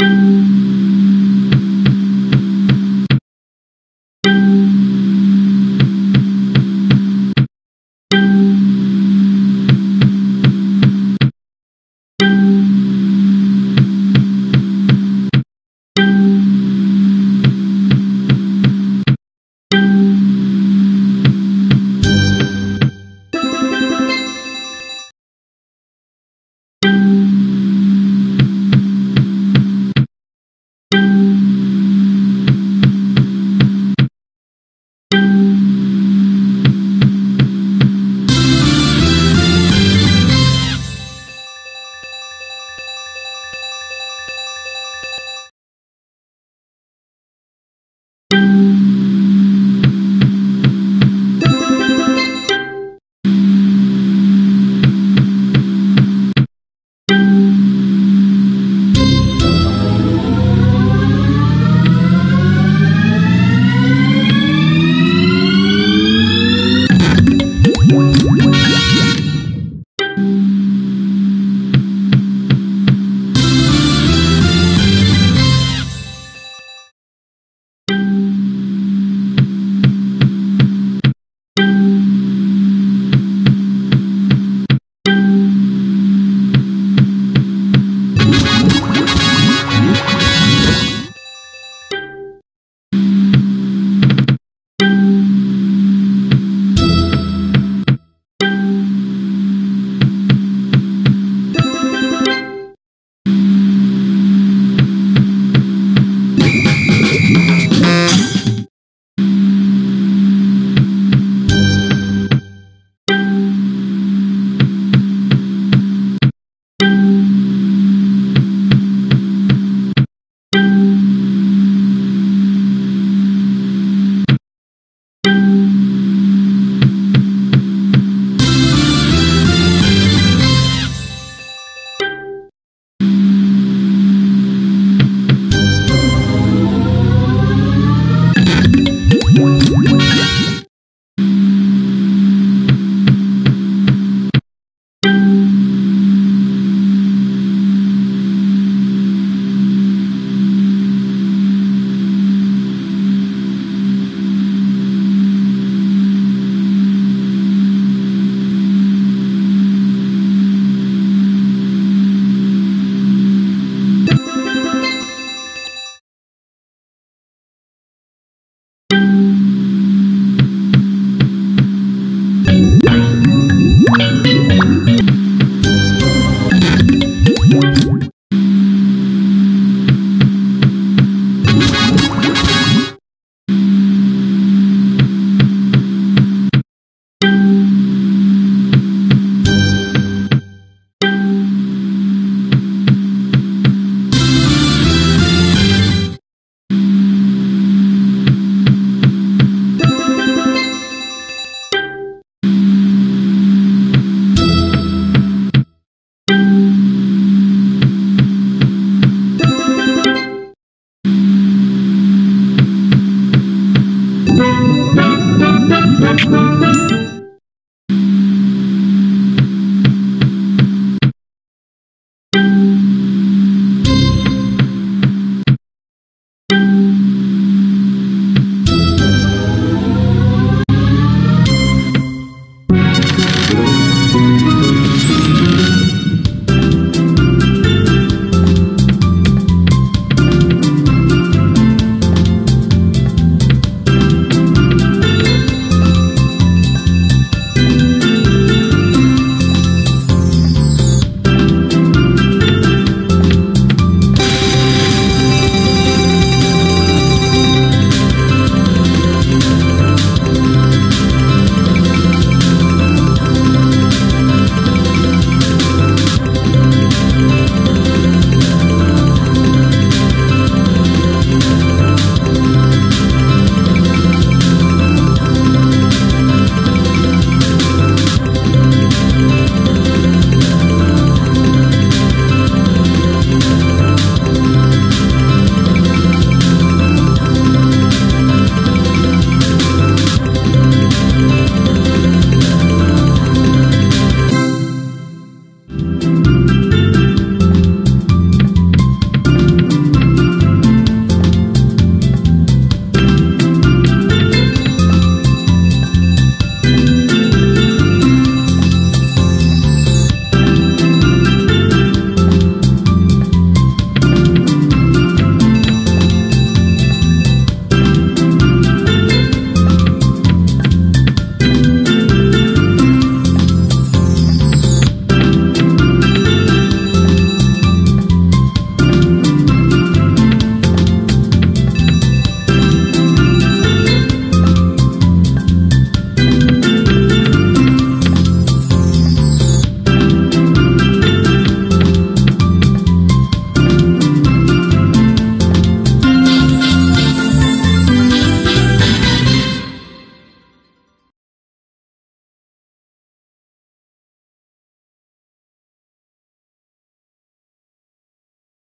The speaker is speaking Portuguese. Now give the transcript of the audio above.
you